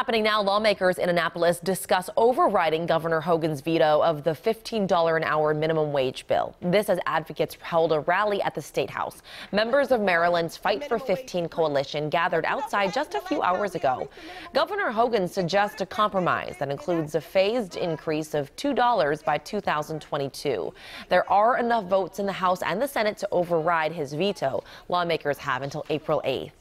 Happening now, lawmakers in Annapolis discuss overriding Governor Hogan's veto of the $15 an hour minimum wage bill. This as advocates held a rally at the State House. Members of Maryland's Fight for 15 coalition gathered outside just a few hours ago. Governor Hogan suggests a compromise that includes a phased increase of $2 by 2022. There are enough votes in the House and the Senate to override his veto. Lawmakers have until April 8th.